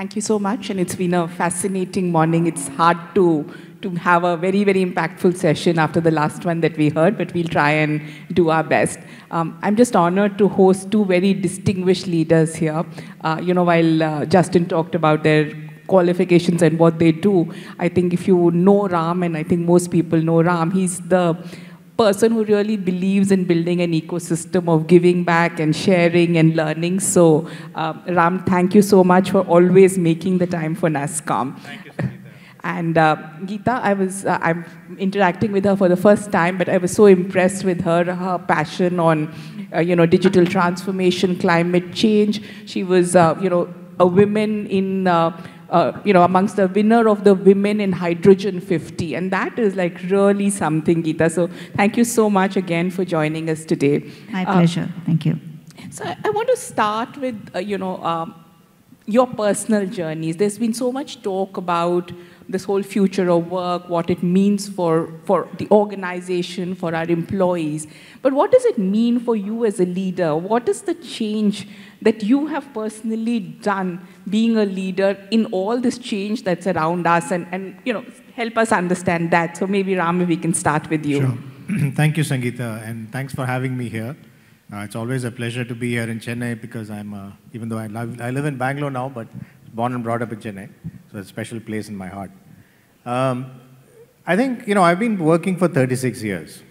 thank you so much. And it's been a fascinating morning. It's hard to, to have a very, very impactful session after the last one that we heard, but we'll try and do our best. Um, I'm just honored to host two very distinguished leaders here. Uh, you know, while uh, Justin talked about their qualifications and what they do, I think if you know Ram, and I think most people know Ram, he's the person who really believes in building an ecosystem of giving back and sharing and learning. So, uh, Ram, thank you so much for always making the time for nasscom. Thank you, And uh, Geetha, I was uh, I'm interacting with her for the first time, but I was so impressed with her, her passion on, uh, you know, digital transformation, climate change. She was, uh, you know, a woman in uh, you know, amongst the winner of the Women in Hydrogen 50. And that is like really something, Geetha. So thank you so much again for joining us today. My uh, pleasure. thank you. So I, I, want to start with, uh, you know, um, your personal journeys. There's been so much talk about this whole future of work, what it means for, for the organization, for our employees. But what does it mean for you as a leader? What is the change that you have personally done being a leader in all this change that's around us and, and you know, help us understand that. So maybe Ram, we can start with you. Sure. Thank you, Sangeeta, and thanks for having me here. Uh, it's always a pleasure to be here in Chennai because I'm, uh, even though I, I live in Bangalore now, but born and brought up in Chennai, so a special place in my heart. Um, I think, you know, I've been working for 36 years.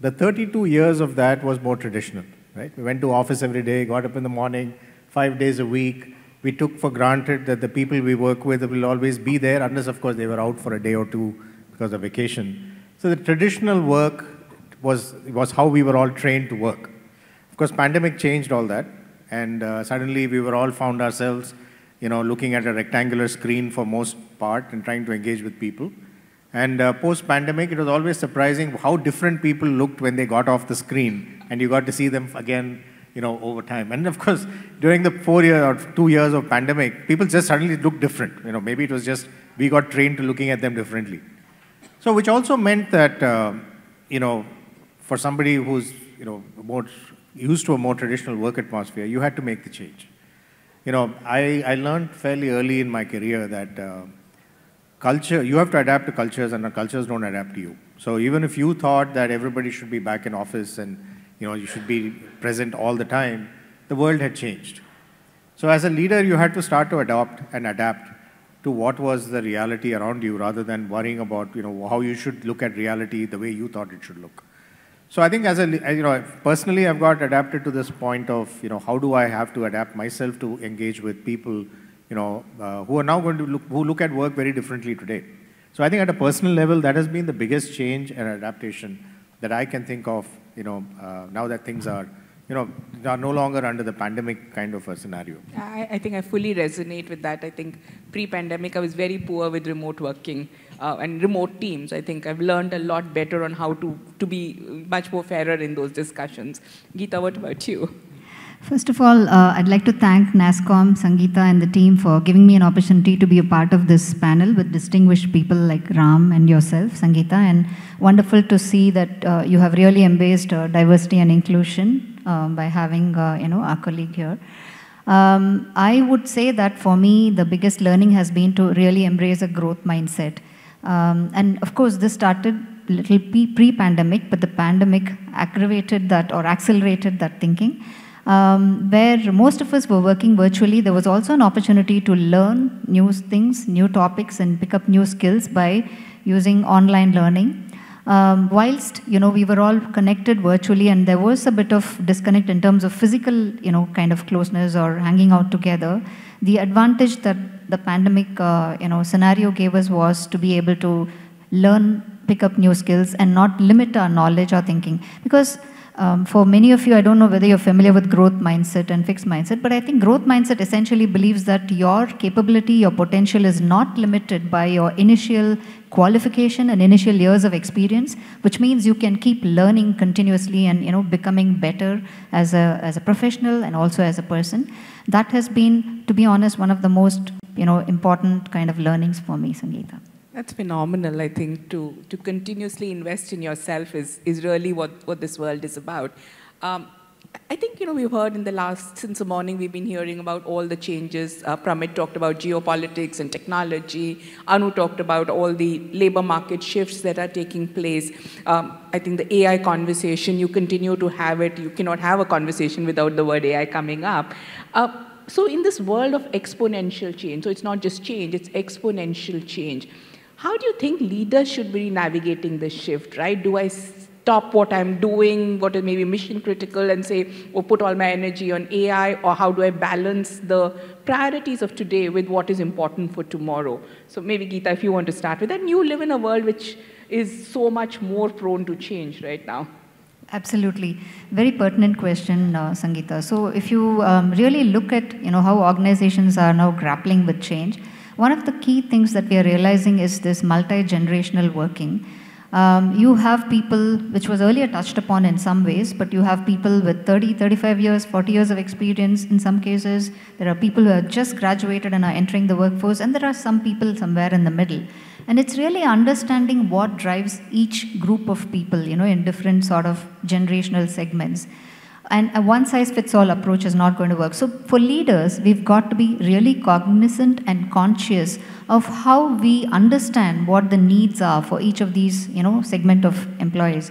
The 32 years of that was more traditional right? We went to office every day, got up in the morning, five days a week. We took for granted that the people we work with will always be there, unless, of course, they were out for a day or two because of vacation. So the traditional work was, was how we were all trained to work. Of course, pandemic changed all that, and uh, suddenly we were all found ourselves, you know, looking at a rectangular screen for most part and trying to engage with people. And uh, post-pandemic, it was always surprising how different people looked when they got off the screen and you got to see them again, you know, over time. And of course, during the four years or two years of pandemic, people just suddenly looked different. You know, maybe it was just we got trained to looking at them differently. So, which also meant that, uh, you know, for somebody who's, you know, more used to a more traditional work atmosphere, you had to make the change. You know, I, I learned fairly early in my career that uh, culture, you have to adapt to cultures and cultures don't adapt to you. So even if you thought that everybody should be back in office and you know, you should be present all the time, the world had changed. So as a leader, you had to start to adopt and adapt to what was the reality around you rather than worrying about, you know, how you should look at reality the way you thought it should look. So I think as a, you know, personally, I've got adapted to this point of, you know, how do I have to adapt myself to engage with people, you know, uh, who are now going to look, who look at work very differently today. So I think at a personal level, that has been the biggest change and adaptation that I can think of you know, uh, now that things are, you know, are no longer under the pandemic kind of a scenario. I, I think I fully resonate with that. I think pre-pandemic, I was very poor with remote working uh, and remote teams. I think I've learned a lot better on how to, to be much more fairer in those discussions. Geetha, what about you? First of all, uh, I'd like to thank nasscom, Sangeeta, and the team for giving me an opportunity to be a part of this panel with distinguished people like Ram and yourself, Sangeeta, and wonderful to see that uh, you have really embraced uh, diversity and inclusion um, by having, uh, you know, our colleague here. Um, I would say that for me, the biggest learning has been to really embrace a growth mindset. Um, and of course, this started little pre-pandemic, but the pandemic aggravated that or accelerated that thinking um, where most of us were working virtually, there was also an opportunity to learn new things, new topics, and pick up new skills by using online learning. Um, whilst you know we were all connected virtually, and there was a bit of disconnect in terms of physical, you know, kind of closeness or hanging out together. The advantage that the pandemic, uh, you know, scenario gave us was to be able to learn, pick up new skills, and not limit our knowledge or thinking because um, for many of you, I don't know whether you're familiar with growth mindset and fixed mindset, but I think growth mindset essentially believes that your capability, your potential is not limited by your initial qualification and initial years of experience, which means you can keep learning continuously and you know becoming better as a as a professional and also as a person. That has been, to be honest, one of the most you know important kind of learnings for me, Sangeeta. That's phenomenal, I think, to, to continuously invest in yourself is, is really what, what this world is about. Um, I think, you know, we've heard in the last, since the morning, we've been hearing about all the changes. Uh, Pramit talked about geopolitics and technology. Anu talked about all the labor market shifts that are taking place. Um, I think the AI conversation, you continue to have it. You cannot have a conversation without the word AI coming up. Uh, so in this world of exponential change, so it's not just change, it's exponential change. How do you think leaders should be navigating this shift, right? Do I stop what I'm doing, what is maybe mission critical, and say, or oh, put all my energy on AI, or how do I balance the priorities of today with what is important for tomorrow? So maybe, Geetha, if you want to start with that. And you live in a world which is so much more prone to change right now. Absolutely. Very pertinent question, uh, Sangeeta. So if you um, really look at you know, how organizations are now grappling with change, one of the key things that we are realizing is this multi-generational working. Um, you have people, which was earlier touched upon in some ways, but you have people with 30, 35 years, 40 years of experience in some cases. There are people who have just graduated and are entering the workforce, and there are some people somewhere in the middle. And it's really understanding what drives each group of people, you know, in different sort of generational segments. And a one size fits all approach is not going to work. So for leaders, we've got to be really cognizant and conscious of how we understand what the needs are for each of these, you know, segment of employees.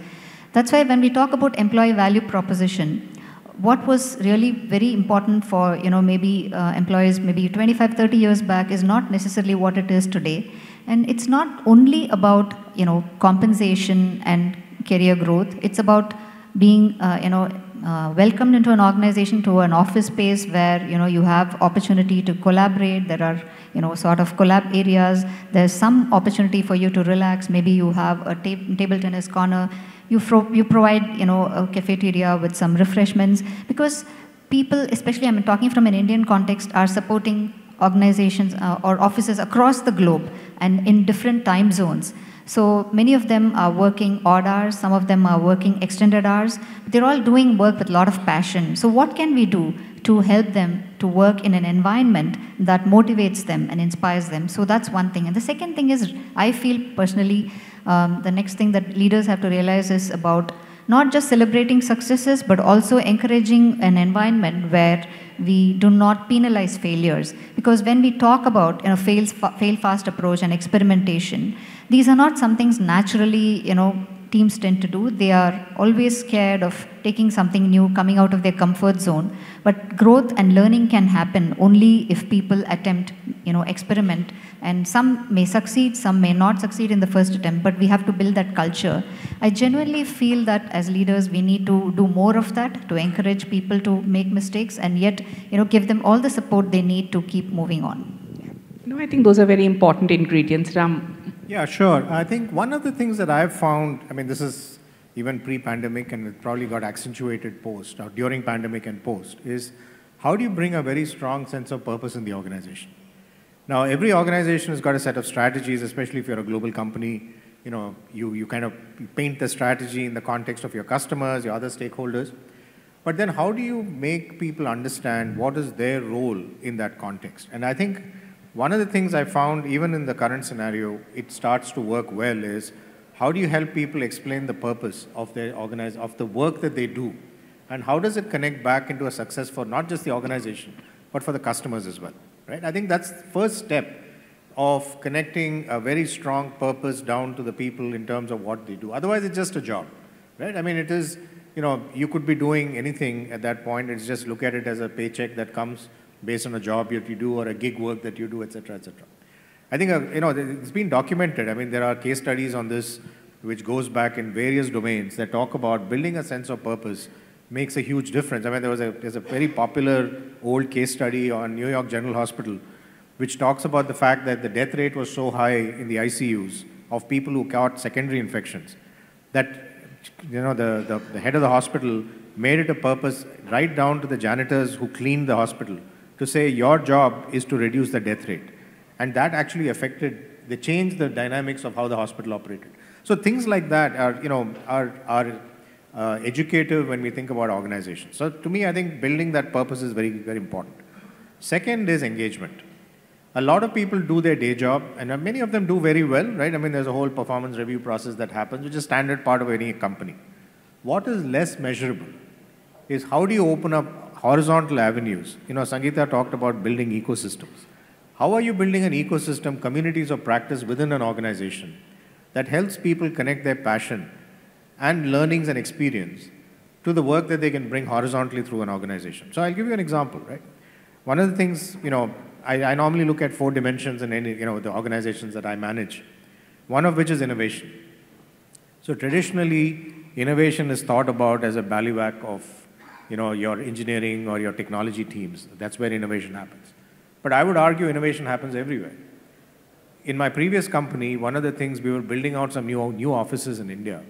That's why when we talk about employee value proposition, what was really very important for, you know, maybe uh, employees maybe 25, 30 years back is not necessarily what it is today. And it's not only about, you know, compensation and career growth. It's about being, uh, you know, uh, welcomed into an organization to an office space where you know you have opportunity to collaborate. There are you know sort of collab areas. There's some opportunity for you to relax. Maybe you have a ta table tennis corner. You, you provide you know a cafeteria with some refreshments because people especially i'm talking from an indian context are supporting organizations uh, or offices across the globe and in different time zones so many of them are working odd hours, some of them are working extended hours. They're all doing work with a lot of passion. So what can we do to help them to work in an environment that motivates them and inspires them? So that's one thing. And the second thing is, I feel personally, um, the next thing that leaders have to realize is about not just celebrating successes, but also encouraging an environment where we do not penalize failures. Because when we talk about you know, fail, fail fast approach and experimentation, these are not some things naturally, you know, teams tend to do. They are always scared of taking something new, coming out of their comfort zone. But growth and learning can happen only if people attempt, you know, experiment. And some may succeed, some may not succeed in the first attempt, but we have to build that culture. I genuinely feel that as leaders, we need to do more of that to encourage people to make mistakes and yet, you know, give them all the support they need to keep moving on. No, I think those are very important ingredients, Ram. Yeah, sure. I think one of the things that I've found, I mean, this is even pre-pandemic and it probably got accentuated post or during pandemic and post, is how do you bring a very strong sense of purpose in the organization? Now, every organization has got a set of strategies, especially if you're a global company. You know, you, you kind of paint the strategy in the context of your customers, your other stakeholders. But then how do you make people understand what is their role in that context? And I think one of the things I found, even in the current scenario, it starts to work well is how do you help people explain the purpose of their organize of the work that they do, and how does it connect back into a success for not just the organization, but for the customers as well, right? I think that's the first step of connecting a very strong purpose down to the people in terms of what they do. Otherwise, it's just a job, right? I mean, it is, you know, you could be doing anything at that point. It's just look at it as a paycheck that comes based on a job that you do or a gig work that you do, etc., etc. I think, uh, you know, it's been documented. I mean, there are case studies on this which goes back in various domains that talk about building a sense of purpose makes a huge difference. I mean, there was a, there's a very popular old case study on New York General Hospital which talks about the fact that the death rate was so high in the ICUs of people who caught secondary infections that, you know, the, the, the head of the hospital made it a purpose right down to the janitors who cleaned the hospital to say your job is to reduce the death rate. And that actually affected, they changed the dynamics of how the hospital operated. So things like that are, you know, are, are uh, educative when we think about organizations. So to me, I think building that purpose is very, very important. Second is engagement. A lot of people do their day job, and many of them do very well, right? I mean, there's a whole performance review process that happens, which is standard part of any company. What is less measurable is how do you open up horizontal avenues? You know, Sangeeta talked about building ecosystems. How are you building an ecosystem, communities of practice within an organization that helps people connect their passion and learnings and experience to the work that they can bring horizontally through an organization? So I'll give you an example, right? One of the things, you know, I, I normally look at four dimensions in any, you know, the organizations that I manage. One of which is innovation. So traditionally, innovation is thought about as a bailiwick of you know, your engineering or your technology teams. That's where innovation happens. But I would argue innovation happens everywhere. In my previous company, one of the things we were building out some new, new offices in India.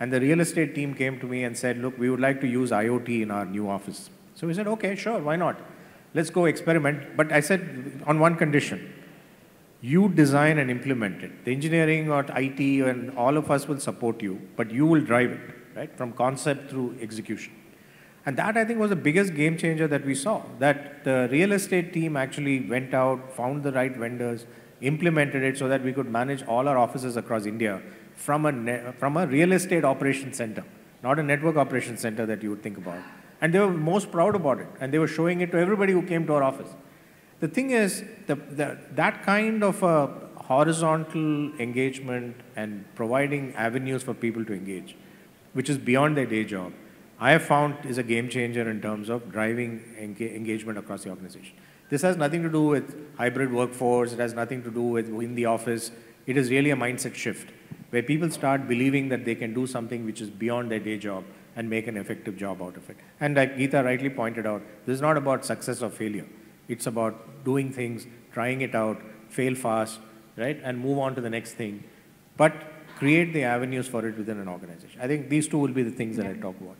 And the real estate team came to me and said, look, we would like to use IoT in our new office. So we said, okay, sure, why not? Let's go experiment. But I said, on one condition you design and implement it. The engineering or IT and all of us will support you, but you will drive it, right? From concept through execution. And that I think was the biggest game changer that we saw. That the real estate team actually went out, found the right vendors, implemented it so that we could manage all our offices across India from a, from a real estate operation center, not a network operation center that you would think about. And they were most proud about it. And they were showing it to everybody who came to our office. The thing is, the, the, that kind of a horizontal engagement and providing avenues for people to engage, which is beyond their day job, I have found is a game changer in terms of driving engagement across the organization. This has nothing to do with hybrid workforce. It has nothing to do with in the office. It is really a mindset shift where people start believing that they can do something which is beyond their day job and make an effective job out of it. And like Geetha rightly pointed out, this is not about success or failure. It's about doing things, trying it out, fail fast, right, and move on to the next thing. But create the avenues for it within an organization. I think these two will be the things that I talk about.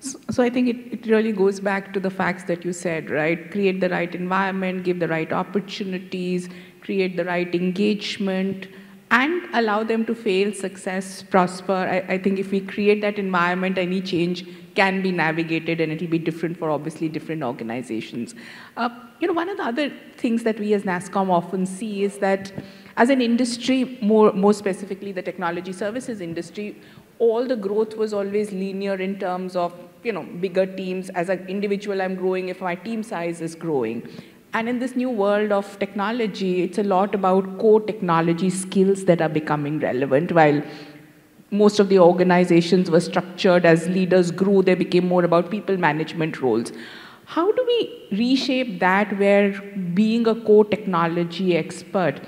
So, I think it, it really goes back to the facts that you said, right? Create the right environment, give the right opportunities, create the right engagement, and allow them to fail, success, prosper. I, I think if we create that environment, any change can be navigated and it'll be different for obviously different organizations. Uh, you know, one of the other things that we as nasscom often see is that as an industry, more, more specifically the technology services industry, all the growth was always linear in terms of, you know, bigger teams. As an individual, I'm growing if my team size is growing. And in this new world of technology, it's a lot about core technology skills that are becoming relevant, while most of the organizations were structured as leaders grew, they became more about people management roles. How do we reshape that where being a core technology expert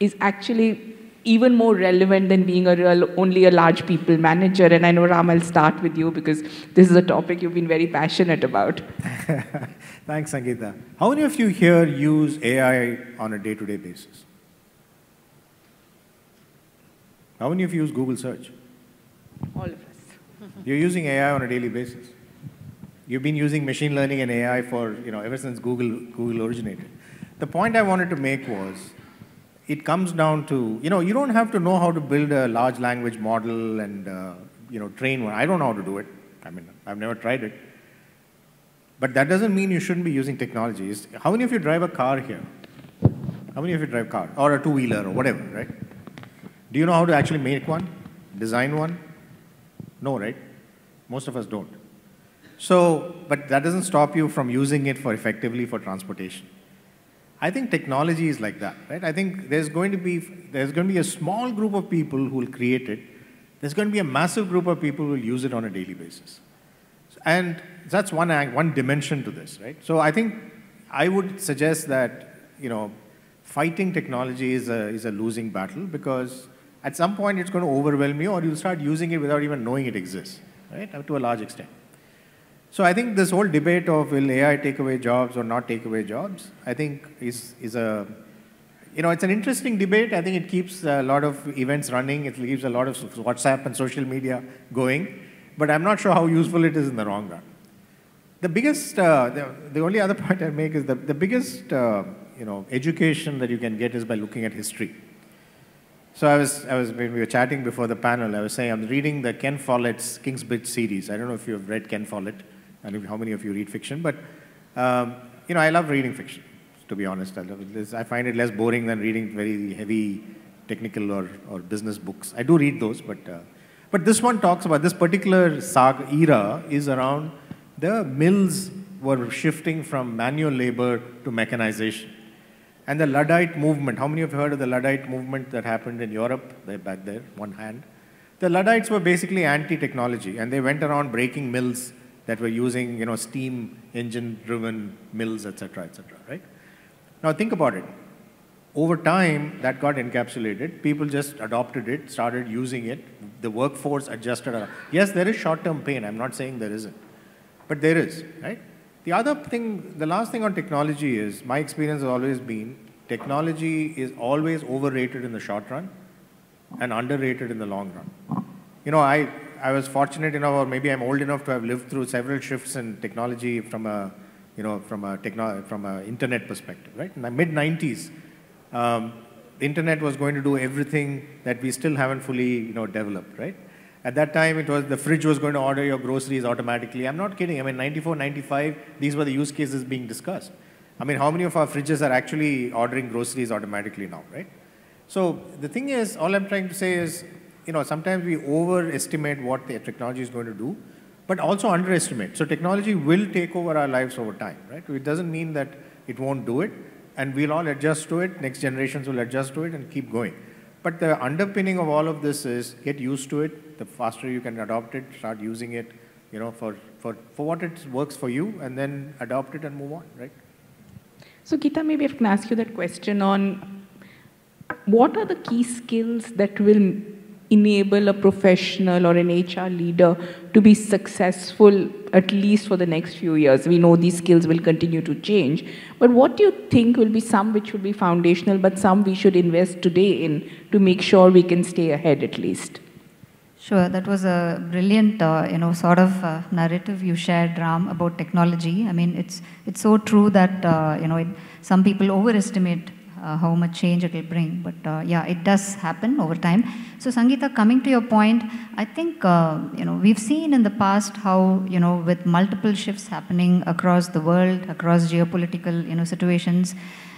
is actually even more relevant than being a real, only a large people manager? And I know Ram, I'll start with you because this is a topic you've been very passionate about. Thanks, Sangeeta. How many of you here use AI on a day-to-day -day basis? How many of you use Google search? All of us. You're using AI on a daily basis. You've been using machine learning and AI for, you know, ever since Google, Google originated. The point I wanted to make was, it comes down to, you know, you don't have to know how to build a large language model and, uh, you know, train one. I don't know how to do it. I mean, I've never tried it. But that doesn't mean you shouldn't be using technologies. How many of you drive a car here? How many of you drive a car? Or a two-wheeler or whatever, right? Do you know how to actually make one? Design one? No, right? Most of us don't. So, but that doesn't stop you from using it for effectively for transportation. I think technology is like that, right? I think there's going to be there's going to be a small group of people who will create it. There's going to be a massive group of people who will use it on a daily basis, and that's one one dimension to this, right? So I think I would suggest that you know fighting technology is a is a losing battle because at some point it's going to overwhelm you, or you'll start using it without even knowing it exists, right? To a large extent. So I think this whole debate of will AI take away jobs or not take away jobs, I think is, is a, you know, it's an interesting debate. I think it keeps a lot of events running. It keeps a lot of WhatsApp and social media going. But I'm not sure how useful it is in the long run. The biggest, uh, the, the only other point I make is that the biggest, uh, you know, education that you can get is by looking at history. So I was, I was, when we were chatting before the panel, I was saying I'm reading the Ken Follett's Kingsbridge series. I don't know if you've read Ken Follett and how many of you read fiction, but um, you know, I love reading fiction, to be honest. I, this, I find it less boring than reading very heavy technical or, or business books. I do read those, but, uh, but this one talks about this particular saga era is around the mills were shifting from manual labor to mechanization. And the Luddite movement, how many of you heard of the Luddite movement that happened in Europe? They're back there, one hand. The Luddites were basically anti-technology, and they went around breaking mills that were using, you know, steam engine-driven mills, et etc., etc. Right? Now think about it. Over time, that got encapsulated. People just adopted it, started using it. The workforce adjusted. Yes, there is short-term pain. I'm not saying there isn't, but there is, right? The other thing, the last thing on technology is, my experience has always been, technology is always overrated in the short run and underrated in the long run. You know, I, I was fortunate enough, or maybe I'm old enough to have lived through several shifts in technology from a, you know, from a techno, from an internet perspective, right? In the mid 90s, um, the internet was going to do everything that we still haven't fully, you know, developed, right? At that time, it was the fridge was going to order your groceries automatically. I'm not kidding. I mean, 94, 95, these were the use cases being discussed. I mean, how many of our fridges are actually ordering groceries automatically now, right? So the thing is, all I'm trying to say is, you know, sometimes we overestimate what the technology is going to do, but also underestimate. So technology will take over our lives over time, right? It doesn't mean that it won't do it, and we'll all adjust to it. Next generations will adjust to it and keep going. But the underpinning of all of this is get used to it. The faster you can adopt it, start using it, you know, for, for, for what it works for you, and then adopt it and move on, right? So Geetha, maybe I can ask you that question on what are the key skills that will enable a professional or an HR leader to be successful at least for the next few years? We know these skills will continue to change, but what do you think will be some which will be foundational, but some we should invest today in to make sure we can stay ahead at least? Sure, that was a brilliant, uh, you know, sort of uh, narrative you shared, Ram, about technology. I mean, it's it's so true that uh, you know it, some people overestimate uh, how much change it will bring. But uh, yeah, it does happen over time. So Sangeeta, coming to your point, I think uh, you know we've seen in the past how you know with multiple shifts happening across the world, across geopolitical you know situations,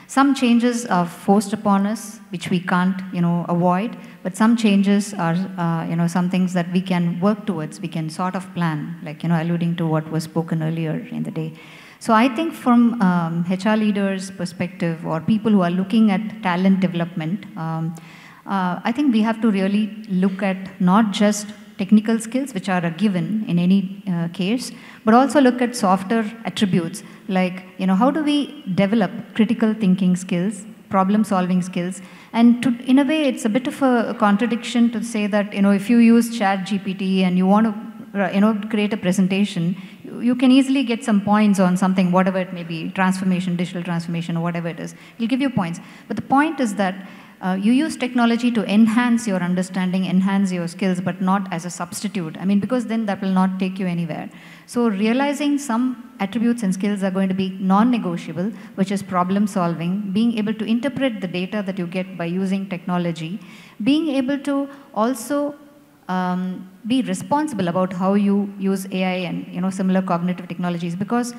some changes are forced upon us, which we can't you know avoid. But some changes are uh, you know some things that we can work towards. We can sort of plan, like you know alluding to what was spoken earlier in the day. So I think from um, HR leaders' perspective or people who are looking at talent development, um, uh, I think we have to really look at not just technical skills, which are a given in any uh, case, but also look at softer attributes. Like, you know, how do we develop critical thinking skills, problem solving skills, and to, in a way, it's a bit of a contradiction to say that, you know, if you use Chat GPT and you want to, you know, create a presentation, you can easily get some points on something, whatever it may be, transformation, digital transformation, or whatever it is. It'll give you points. But the point is that uh, you use technology to enhance your understanding, enhance your skills, but not as a substitute. I mean, because then that will not take you anywhere. So realizing some attributes and skills are going to be non-negotiable, which is problem solving, being able to interpret the data that you get by using technology, being able to also um, be responsible about how you use AI and you know similar cognitive technologies because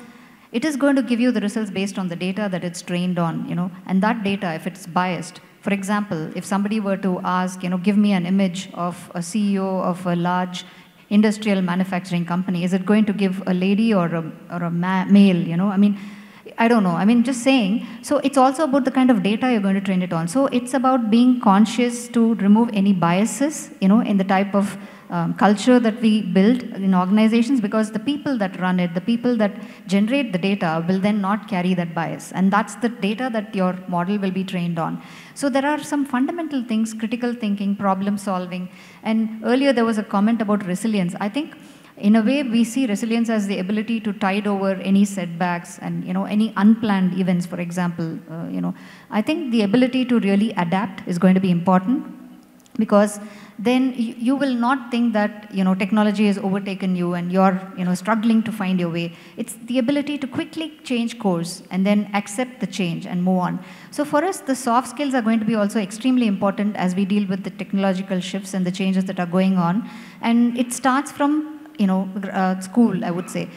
it is going to give you the results based on the data that it's trained on, you know, and that data, if it's biased, for example, if somebody were to ask, you know, give me an image of a CEO of a large industrial manufacturing company, is it going to give a lady or a, or a male, you know, I mean, I don't know. I mean, just saying. So it's also about the kind of data you're going to train it on. So it's about being conscious to remove any biases, you know, in the type of um, culture that we build in organizations because the people that run it, the people that generate the data will then not carry that bias. And that's the data that your model will be trained on. So there are some fundamental things, critical thinking, problem solving. And earlier there was a comment about resilience. I think in a way, we see resilience as the ability to tide over any setbacks and you know any unplanned events. For example, uh, you know, I think the ability to really adapt is going to be important because then you will not think that you know technology has overtaken you and you're you know struggling to find your way. It's the ability to quickly change course and then accept the change and move on. So for us the soft skills are going to be also extremely important as we deal with the technological shifts and the changes that are going on. And it starts from you know, uh, school, I would say.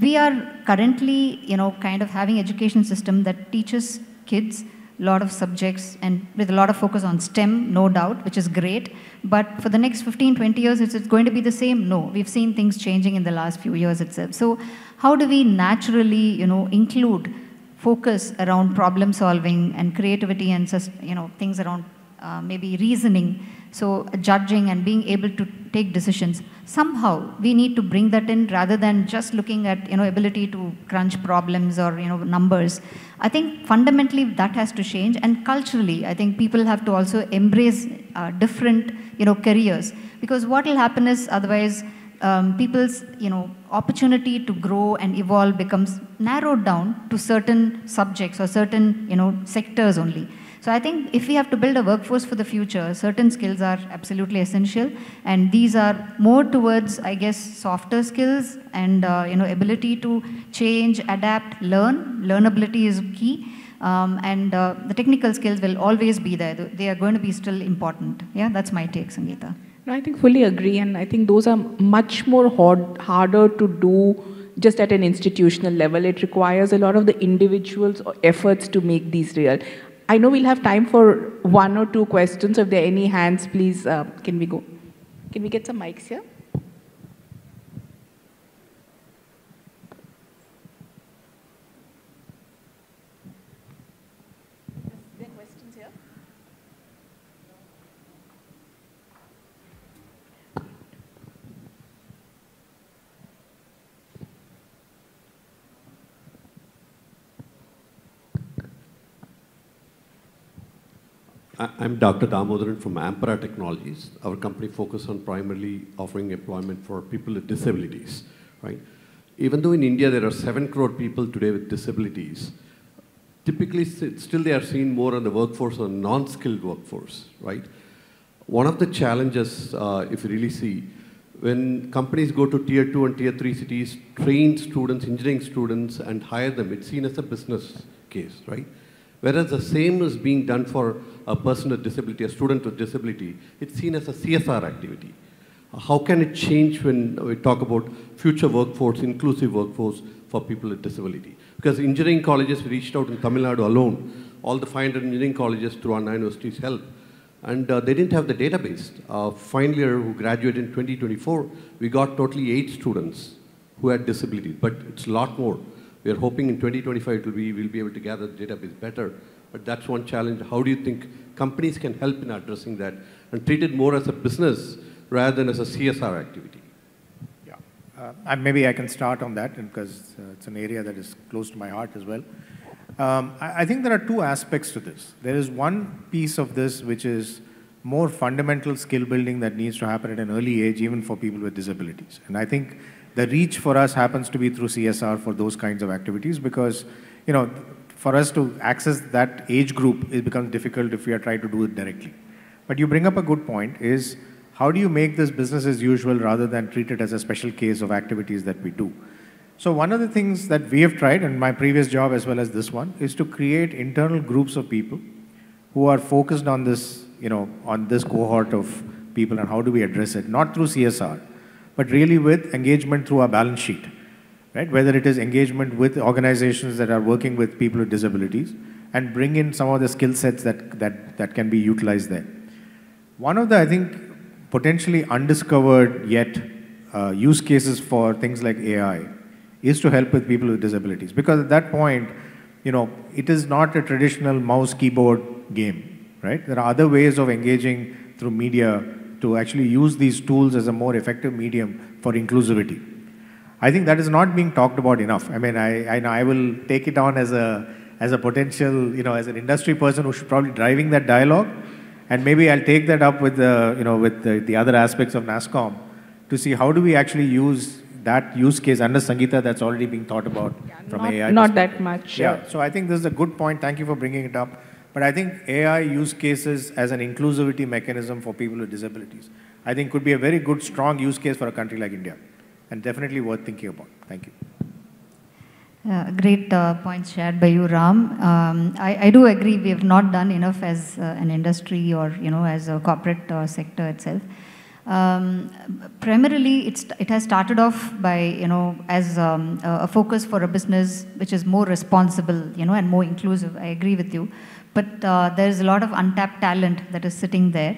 We are currently, you know, kind of having education system that teaches kids a lot of subjects and with a lot of focus on STEM, no doubt, which is great. But for the next 15, 20 years, it's, it's going to be the same? No. We've seen things changing in the last few years itself. So how do we naturally, you know, include focus around problem solving and creativity and you know, things around uh, maybe reasoning, so judging and being able to take decisions. Somehow we need to bring that in rather than just looking at, you know, ability to crunch problems or, you know, numbers. I think fundamentally that has to change and culturally, I think people have to also embrace uh, different, you know, careers because what will happen is otherwise um, people's you know opportunity to grow and evolve becomes narrowed down to certain subjects or certain you know sectors only. So I think if we have to build a workforce for the future, certain skills are absolutely essential, and these are more towards I guess softer skills and uh, you know ability to change, adapt, learn. Learnability is key. Um, and uh, the technical skills will always be there. They are going to be still important. Yeah, that's my take, Sangeeta. No, I think fully agree, and I think those are much more hard, harder to do just at an institutional level. It requires a lot of the individuals' efforts to make these real. I know we'll have time for one or two questions. If there are any hands, please, uh, can we go? Can we get some mics here? I'm Dr. Damodaran from Ampara Technologies. Our company focuses on primarily offering employment for people with disabilities, right? Even though in India there are 7 crore people today with disabilities, typically still they are seen more on the workforce or non-skilled workforce, right? One of the challenges, uh, if you really see, when companies go to tier 2 and tier 3 cities, train students, engineering students, and hire them, it's seen as a business case, right? Whereas the same is being done for a person with disability, a student with disability, it's seen as a CSR activity. How can it change when we talk about future workforce, inclusive workforce for people with disability? Because engineering colleges reached out in Tamil Nadu alone, all the 500 engineering colleges through our university's help. And uh, they didn't have the database. Uh, who graduated in 2024, we got totally eight students who had disabilities, but it's a lot more. We are hoping in 2025 will be, we'll be able to gather the database better. But that's one challenge. How do you think companies can help in addressing that and treat it more as a business rather than as a CSR activity? Yeah, uh, maybe I can start on that because uh, it's an area that is close to my heart as well. Um, I, I think there are two aspects to this. There is one piece of this which is more fundamental skill building that needs to happen at an early age, even for people with disabilities. And I think the reach for us happens to be through CSR for those kinds of activities because, you know, for us to access that age group, it becomes difficult if we are trying to do it directly. But you bring up a good point is how do you make this business as usual rather than treat it as a special case of activities that we do? So one of the things that we have tried in my previous job as well as this one is to create internal groups of people who are focused on this, you know, on this cohort of people and how do we address it, not through CSR, but really with engagement through our balance sheet, right? Whether it is engagement with organizations that are working with people with disabilities and bring in some of the skill sets that, that, that can be utilized there. One of the, I think, potentially undiscovered yet uh, use cases for things like AI is to help with people with disabilities. Because at that point, you know, it is not a traditional mouse keyboard game, right? There are other ways of engaging through media to actually use these tools as a more effective medium for inclusivity. I think that is not being talked about enough. I mean, I, I, I will take it on as a, as a potential, you know, as an industry person who should probably driving that dialogue. And maybe I'll take that up with the, you know, with the, the other aspects of nasscom to see how do we actually use that use case under Sangeeta that's already being thought about yeah, from not, AI. Not that much. Yeah. So I think this is a good point. Thank you for bringing it up. But I think AI use cases as an inclusivity mechanism for people with disabilities, I think could be a very good, strong use case for a country like India and definitely worth thinking about. Thank you. Uh, great uh, points shared by you, Ram. Um, I, I, do agree we have not done enough as uh, an industry or you know as a corporate uh, sector itself. Um, primarily, it's, it has started off by you know as um, a focus for a business which is more responsible, you know, and more inclusive. I agree with you but uh, there's a lot of untapped talent that is sitting there.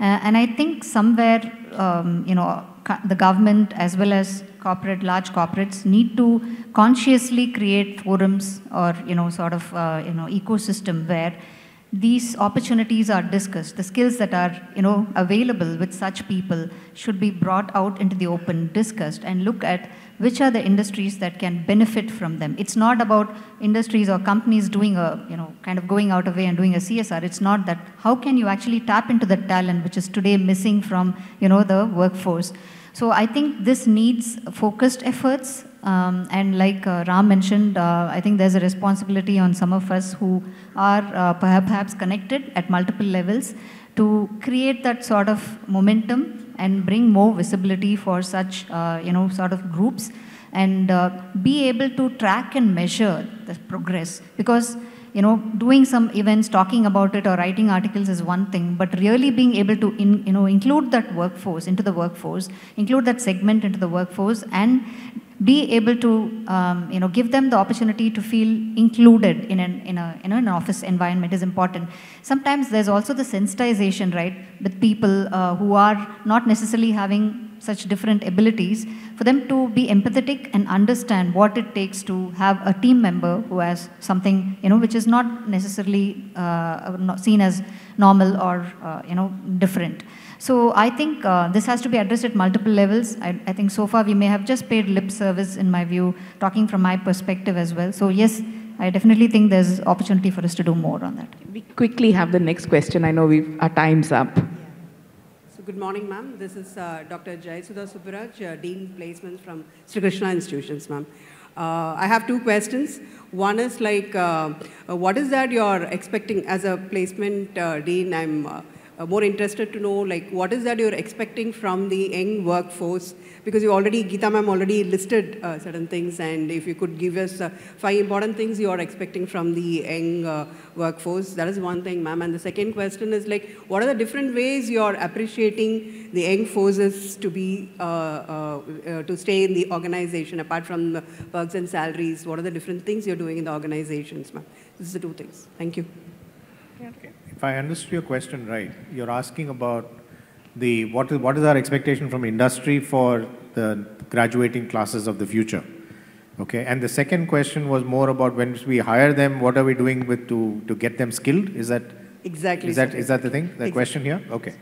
Uh, and I think somewhere, um, you know, the government as well as corporate, large corporates need to consciously create forums or, you know, sort of, uh, you know, ecosystem where these opportunities are discussed. The skills that are, you know, available with such people should be brought out into the open, discussed, and look at which are the industries that can benefit from them. It's not about industries or companies doing a, you know, kind of going out of way and doing a CSR. It's not that. How can you actually tap into the talent which is today missing from, you know, the workforce? So I think this needs focused efforts. Um, and like uh, Ram mentioned, uh, I think there's a responsibility on some of us who are uh, perhaps connected at multiple levels to create that sort of momentum and bring more visibility for such, uh, you know, sort of groups and uh, be able to track and measure the progress. Because you know, doing some events, talking about it or writing articles is one thing, but really being able to, in, you know, include that workforce into the workforce, include that segment into the workforce and be able to, um, you know, give them the opportunity to feel included in an, in a, know, an office environment is important. Sometimes there's also the sensitization, right, with people uh, who are not necessarily having such different abilities, for them to be empathetic and understand what it takes to have a team member who has something, you know, which is not necessarily uh, seen as normal or, uh, you know, different. So I think uh, this has to be addressed at multiple levels. I, I, think so far we may have just paid lip service, in my view, talking from my perspective as well. So yes, I definitely think there's opportunity for us to do more on that. We quickly have the next question. I know we our time's up. So good morning, ma'am. This is uh, Dr. Jayasudha Subbaraj, uh, Dean Placements from Sri Krishna Institutions, ma'am. Uh, I have two questions. One is like, uh, uh, what is that you're expecting as a placement uh, dean? I'm more interested to know, like, what is that you're expecting from the young workforce because you already, Geetha ma'am already listed uh, certain things and if you could give us uh, five important things you are expecting from the young uh, workforce, that is one thing ma'am. And the second question is like, what are the different ways you are appreciating the young forces to be, uh, uh, uh, to stay in the organization apart from the perks and salaries, what are the different things you're doing in the organizations ma'am? This is the two things. Thank you. If I understood your question right, you're asking about the what is what is our expectation from industry for the graduating classes of the future? Okay and the second question was more about when we hire them what are we doing with to to get them skilled? Is that exactly is that is that the thing the exactly. question here? Okay.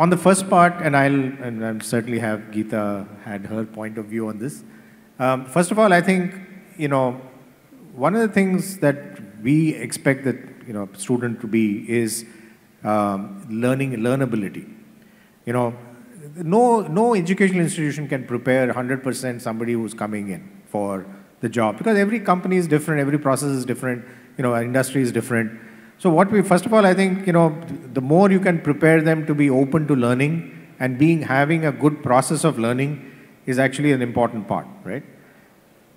On the first part and i'll and I'll certainly have Geetha had her point of view on this. Um, first of all i think you know one of the things that we expect that you know student to be is um, learning learnability you know, no, no educational institution can prepare 100% somebody who's coming in for the job because every company is different, every process is different, you know, industry is different. So what we, first of all, I think, you know, the more you can prepare them to be open to learning and being, having a good process of learning is actually an important part, right?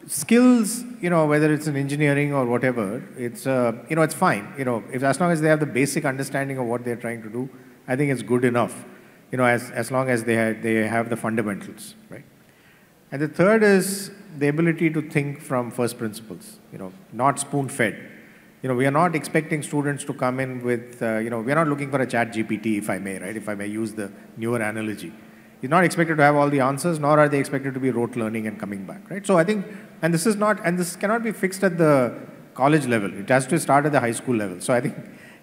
Skills, you know, whether it's in engineering or whatever, it's, uh, you know, it's fine. You know, if, as long as they have the basic understanding of what they're trying to do, I think it's good enough you know, as, as long as they have, they have the fundamentals, right? And the third is the ability to think from first principles, you know, not spoon-fed. You know, we are not expecting students to come in with, uh, you know, we are not looking for a chat GPT, if I may, right? If I may use the newer analogy. You're not expected to have all the answers, nor are they expected to be rote learning and coming back, right? So I think, and this is not, and this cannot be fixed at the college level. It has to start at the high school level. So I think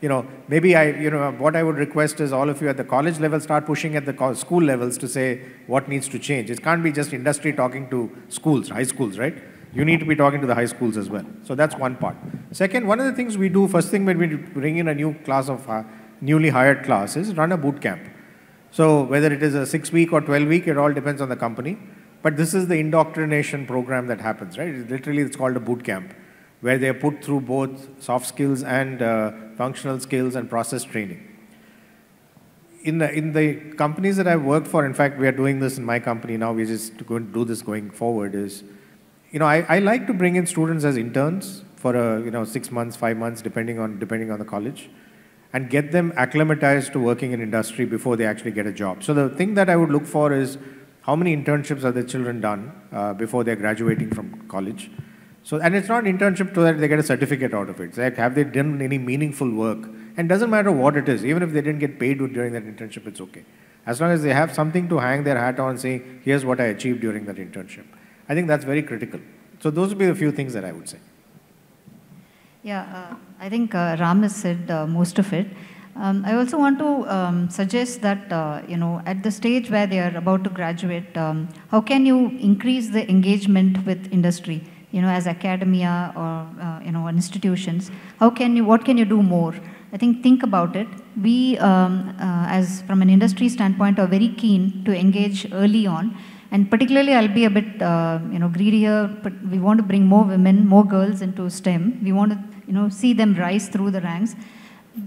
you know, maybe I, you know, what I would request is all of you at the college level start pushing at the school levels to say what needs to change. It can't be just industry talking to schools, high schools, right? You need to be talking to the high schools as well. So that's one part. Second, one of the things we do, first thing when we bring in a new class of uh, newly hired class is run a boot camp. So whether it is a six week or 12 week, it all depends on the company. But this is the indoctrination program that happens, right? It literally, it's called a boot camp where they are put through both soft skills and uh, functional skills and process training. In the, in the companies that I've worked for, in fact, we are doing this in my company now, we're just going to do this going forward, is, you know, I, I like to bring in students as interns for, a, you know, six months, five months, depending on, depending on the college, and get them acclimatized to working in industry before they actually get a job. So the thing that I would look for is how many internships have the children done uh, before they're graduating from college? So, and it's not internship so that they get a certificate out of it. It's like, have they done any meaningful work? And doesn't matter what it is, even if they didn't get paid during that internship, it's okay. As long as they have something to hang their hat on, saying, here's what I achieved during that internship. I think that's very critical. So those would be a few things that I would say. Yeah, uh, I think uh, Ram has said uh, most of it. Um, I also want to um, suggest that, uh, you know, at the stage where they are about to graduate, um, how can you increase the engagement with industry, you know, as academia or, uh, you know, institutions? How can you, what can you do more? I think think about it. We, um, uh, as from an industry standpoint, are very keen to engage early on. And particularly, I'll be a bit, uh, you know, greedy here. But we want to bring more women, more girls into STEM. We want to, you know, see them rise through the ranks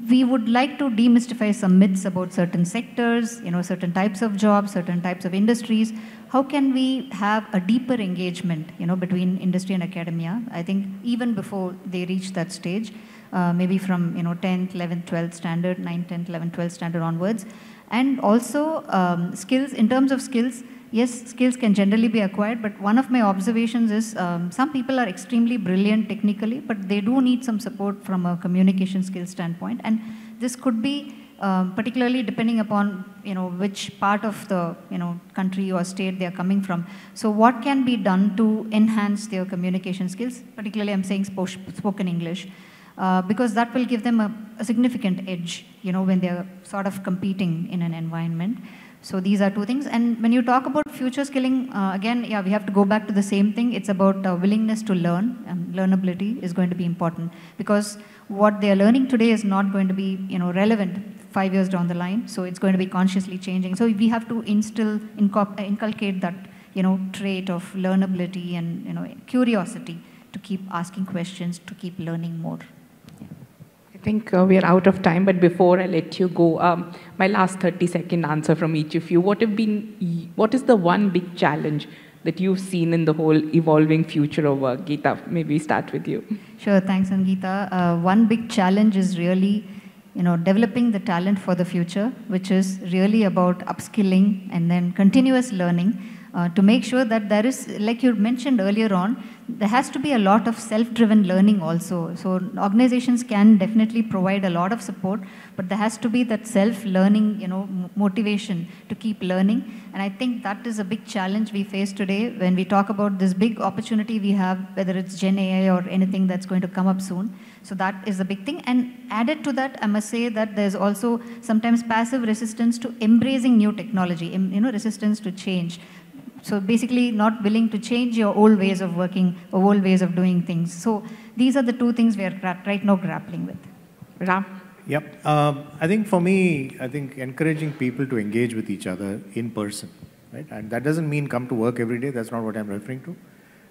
we would like to demystify some myths about certain sectors, you know, certain types of jobs, certain types of industries. How can we have a deeper engagement, you know, between industry and academia? I think even before they reach that stage, uh, maybe from, you know, 10th, 11th, 12th standard, 9th, 10th, 11th, 12th standard onwards. And also um, skills, in terms of skills, yes, skills can generally be acquired, but one of my observations is um, some people are extremely brilliant technically, but they do need some support from a communication skill standpoint. And this could be um, particularly depending upon you know which part of the you know country or state they are coming from. So what can be done to enhance their communication skills? Particularly, I'm saying spoken English. Uh, because that will give them a, a significant edge, you know, when they're sort of competing in an environment. So these are two things. And when you talk about future skilling, uh, again, yeah, we have to go back to the same thing. It's about uh, willingness to learn. And learnability is going to be important because what they are learning today is not going to be, you know, relevant five years down the line. So it's going to be consciously changing. So we have to instill, inculcate that, you know, trait of learnability and, you know, curiosity to keep asking questions, to keep learning more think uh, we are out of time, but before I let you go, um, my last 30 second answer from each of you. What have been, what is the one big challenge that you've seen in the whole evolving future of work? Geetha, maybe start with you. Sure, thanks, Sangeeta. Uh, one big challenge is really, you know, developing the talent for the future, which is really about upskilling and then continuous learning uh, to make sure that there is, like you mentioned earlier on, there has to be a lot of self-driven learning also. So organizations can definitely provide a lot of support, but there has to be that self-learning, you know, motivation to keep learning. And I think that is a big challenge we face today when we talk about this big opportunity we have, whether it's Gen AI or anything that's going to come up soon. So that is a big thing. And added to that, I must say that there's also sometimes passive resistance to embracing new technology, you know, resistance to change. So basically not willing to change your old ways of working or old ways of doing things. So these are the two things we are right now grappling with. Ram? Yep. Um, I think for me, I think encouraging people to engage with each other in person, right? And that doesn't mean come to work every day. That's not what I'm referring to.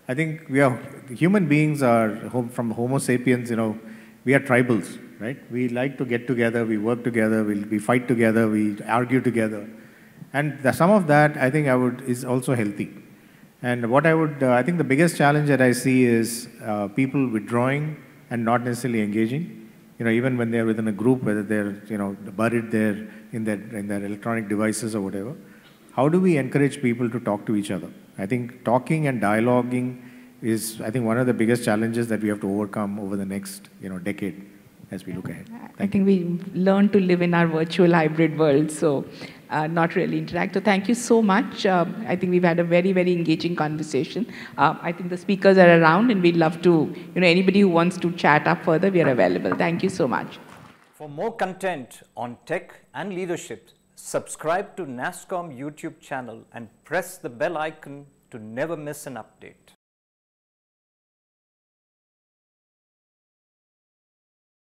I think we are, human beings are, from Homo sapiens, you know, we are tribals, right? We like to get together, we work together, we, we fight together, we argue together. And the, some of that, I think I would, is also healthy. And what I would, uh, I think the biggest challenge that I see is uh, people withdrawing and not necessarily engaging. You know, even when they're within a group, whether they're, you know, buried there in their, in their electronic devices or whatever. How do we encourage people to talk to each other? I think talking and dialoguing is, I think, one of the biggest challenges that we have to overcome over the next, you know, decade as we look ahead. Thank I think we learn to live in our virtual hybrid world, so uh, not really interact. So thank you so much. Uh, I think we've had a very, very engaging conversation. Uh, I think the speakers are around and we'd love to, you know, anybody who wants to chat up further, we are available. Thank you so much. For more content on tech and leadership, subscribe to nasscom YouTube channel and press the bell icon to never miss an update.